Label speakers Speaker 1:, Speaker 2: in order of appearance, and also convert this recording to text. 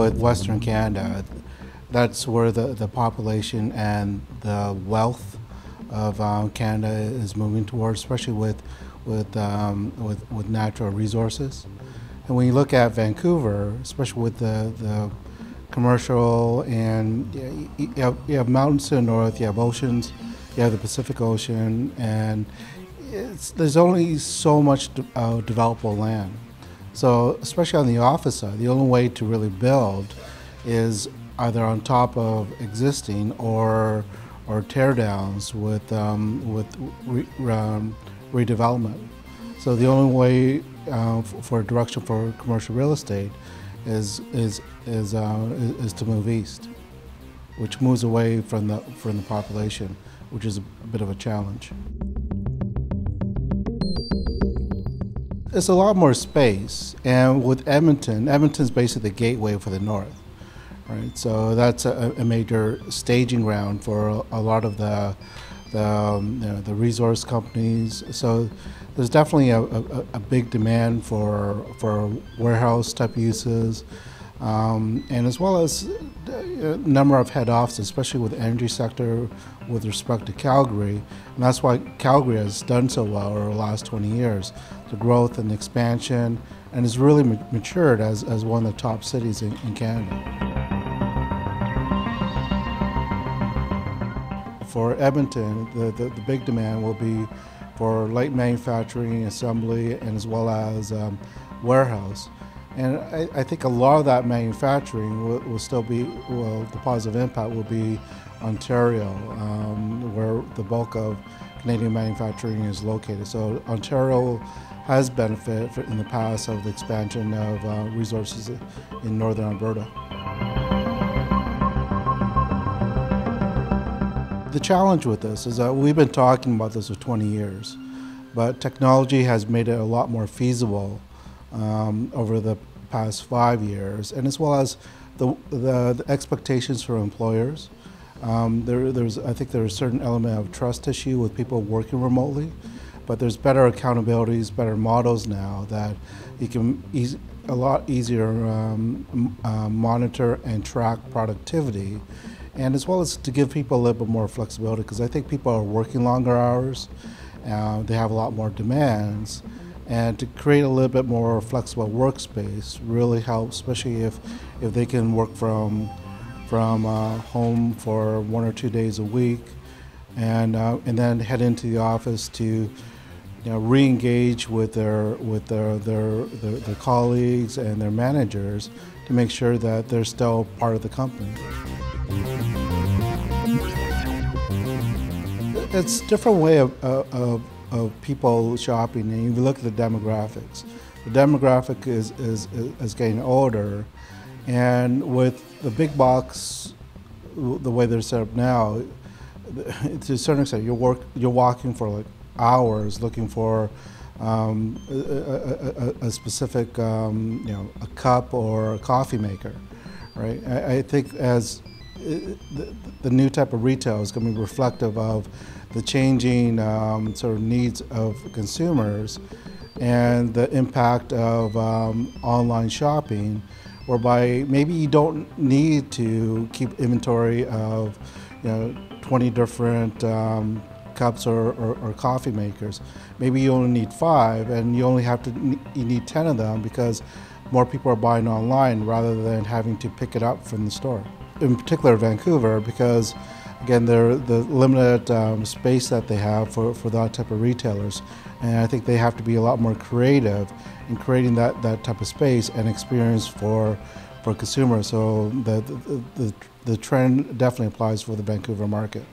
Speaker 1: with Western Canada, that's where the, the population and the wealth of um, Canada is moving towards, especially with, with, um, with, with natural resources. And when you look at Vancouver, especially with the, the commercial and you have, you have mountains to the north, you have oceans, you have the Pacific Ocean, and there's only so much de uh, developable land. So, especially on the office side, the only way to really build is either on top of existing or or tear downs with um, with re, um, redevelopment. So the only way uh, for direction for commercial real estate is is is, uh, is to move east, which moves away from the from the population, which is a bit of a challenge. It's a lot more space, and with Edmonton, Edmonton's basically the gateway for the north, right? So that's a, a major staging ground for a, lot of the the, um, you know, the resource companies. So there's definitely a, a, a, big demand for for warehouse type uses, um, and as well as a number of head offices, especially with the energy sector with respect to Calgary. And that's why Calgary has done so well over the last 20 years. The growth and the expansion, and has really matured as, as one of the top cities in, in Canada. For Edmonton, the, the, the, big demand will be for light manufacturing, assembly, and as well as um, warehouse. And I, I, think a lot of that manufacturing will, will, still be, well, the positive impact will be Ontario, um, where the bulk of Canadian manufacturing is located. So Ontario has benefited in the past of the expansion of uh, resources in northern Alberta. The challenge with this is that we've been talking about this for 20 years, but technology has made it a lot more feasible um, over the past five years, and as well as the, the, the expectations for employers. Um, there, there's, I think there's a certain element of trust issue with people working remotely, but there's better accountabilities, better models now that you can a lot easier um, uh, monitor and track productivity, and as well as to give people a little bit more flexibility because I think people are working longer hours, uh, they have a lot more demands, and to create a little bit more flexible workspace really helps, especially if, if they can work from, from uh, home for one or two days a week and, uh, and then head into the office to you know, re-engage with their with their, their, their, their colleagues and their managers to make sure that they're still part of the company. It's a different way of, of of people shopping, and you look at the demographics. The demographic is, is, is getting older, and with the big box, the way they're set up now, to a certain extent, you're, work, you're walking for like hours looking for um, a, a, a, specific, um, you know, a cup or a coffee maker, right? I, I think as the, the, new type of retail is going to be reflective of the changing um, sort of needs of consumers and the impact of um, online shopping, whereby maybe you don't need to keep inventory of you know 20 different um, cups or, or, or, coffee makers. Maybe you only need five, and you only have to you need 10 of them because more people are buying online rather than having to pick it up from the store. In particular, Vancouver, because again, they're the limited um, space that they have for, for that type of retailers. And I think they have to be a lot more creative in creating that, that type of space and experience for, for consumers. So the, the, the, the trend definitely applies for the Vancouver market.